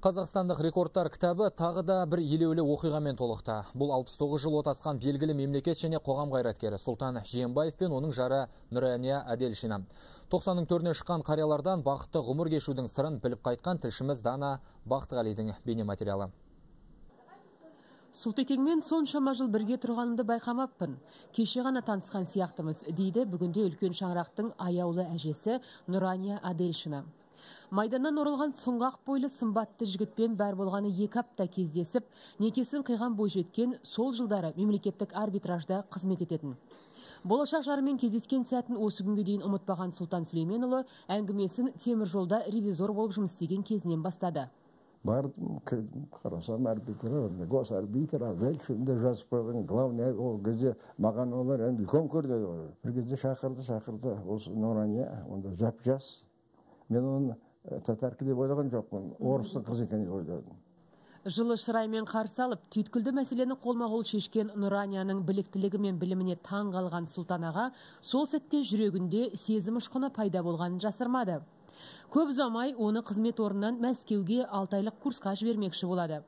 Қазақстандық рекордтар кітабы тағы да бір елеулі оқиғамен толықты. Бұл 69 жыл отасқан белгілі мемлекет және қоғам қайраткері Сұлтан Жиенбаев пен оның жары Нұрәния Әделшина. 90-ның төріне шыққан қариялардан бақытты ғұмыр кешудің сырын біліп қайтқан тілшіміз Дана Бақтығалидің бейнематериалы. Сұлтекеңмен соншама жыл бірге тұрғанымды байқамаппын. Кеше ғана танысқан сияқтымыз, дейді бүгінде үлкен шаңырақтың аяулы әжесі Нұрания Аделшина майданнан оралған сұңғақ бойлы сымбатты жігітпен бәр болғаны екі апта кездесіп некесін қиған бойжеткен сол жылдары мемлекеттік арбитражда қызмет ететін. Болашақ жарымен кездескен сәтін осы күнге дейін ұмытпаған сұлтан сүлейменұлы әңгімесін темір жолда ревизор болып жұмыс істеген кезінен бастады. Бардым қарасам арбитр госарбитр велшінде жазып қойған главный ол кезде маған олар енді үлкен көрді бір кезде шақырды шақырды. Осы нұрания онда жап жас мен оны татарка деп ойлаған жоқпын орыстың қызы екен деп ойладым жылы шыраймен қарсы алып түйткілді мәселені қолма қол шешкен нұранияның біліктілігі мен біліміне таң қалған сұлтан аға сол сәтте жүрегінде сезім ұшқыны пайда болғанын жасырмады. Көп ұзамай оны қызмет орнынан мәскеуге алтайлық курсқа жібермекші болады.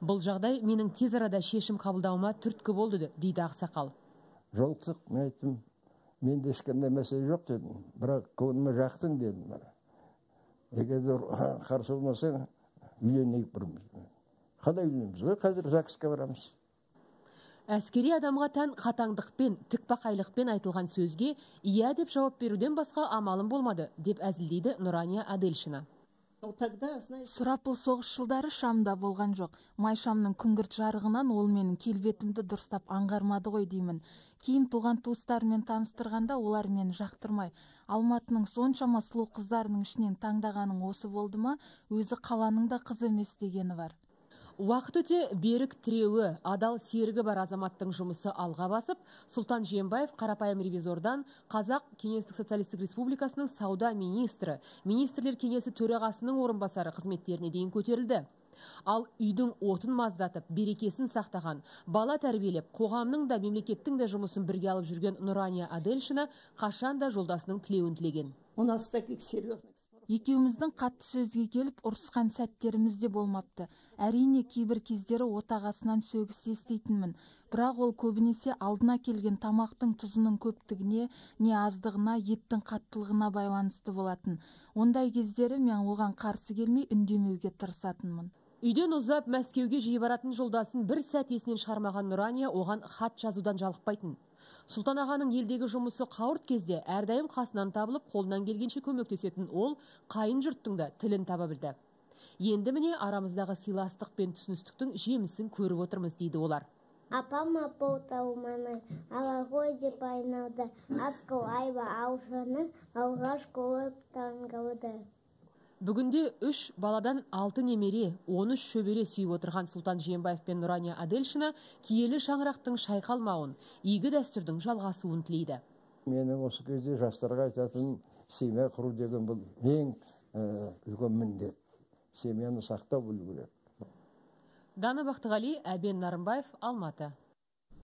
Бұл жағдай менің тез арада шешім қабылдауыма түрткі болды дейді ақсақал. Жолықтық мен айттым менде ешқандай мәселе жоқ дедім. Бірақ көңіліме жақтың дедім. Егер қарсы болмасаң үйленейік біріміз қалай үйленеміз? Қазір загсқа барамыз. Әскери адамға тән қатаңдықпен тікбақайлықпен айтылған сөзге иә деп жауап беруден басқа амалым болмады деп әзілдейді нұрания адельшина сұрапыл соғыс жылдары шамда болған жоқ. Май шамның күңгірт жарығынан ол менің келбетімді дұрыстап аңғармады ғой деймін. Кейін туған туыстарымен таныстырғанда олар мені жақтырмай алматының соншама сұлу қыздарының ішінен таңдағаның осы болды ма? Өзі қаланың да қызы емес дегені бар. Уақыт өте берік тіреуі. Адал серігі бар азаматтың жұмысы алға басып сұлтан жиенбаев қарапайым ревизордан қазақ кеңестік социалистік республикасының сауда министрі министрлер кеңесі төрағасының орынбасары қызметтеріне дейін көтерілді. Ал үйдің отын маздатып берекесін сақтаған бала тәрбиелеп қоғамның да мемлекеттің де жұмысын бірге алып жүрген нұрания адельшина қашан да жолдасының тілеуін тілеген. У нас екеуміздің қатты сөзге келіп ұрысқан сәттеріміз де болмапты. Әрине кейбір кездері отағасынан сөгіс естейтінмін бірақ ол көбінесе алдына келген тамақтың тұзының көптігіне не аздығына еттің қаттылығына байланысты болатын. Ондай кездері мен оған қарсы келмей үндемеуге тырысатынмын. Үйден ұзап мәскеуге жиі баратын жолдасын бір сәт есінен шығармаған нұрания оған хат жазудан жалықпайтын. Сұлтан ағаның елдегі жұмысы қауырт кезде әрдайым қасынан табылып қолынан келгенше көмектесетін ол қайын жұрттың да тілін таба білді. Енді міне арамыздағы сыйластық пен түсіністіктің жемісін көріп отырмыз дейді олар. Апам апа у мене ала деп айналды. Асқыл айба аушаны алғашқы таңғалды. Бүгінде үш баладан алты немере он үш шөбере сүйіп отырған сұлтан жиенбаев пен нұрания адельшина киелі шаңырақтың шайқалмауын игі дәстүрдің жалғасуын тілейді. Менің осы кезде жастарға айтатыным семья құру деген бұл ең үлкен міндет. Семьяны сақтау білу керек. Дана бақтығали әбен нарымбаев алматы.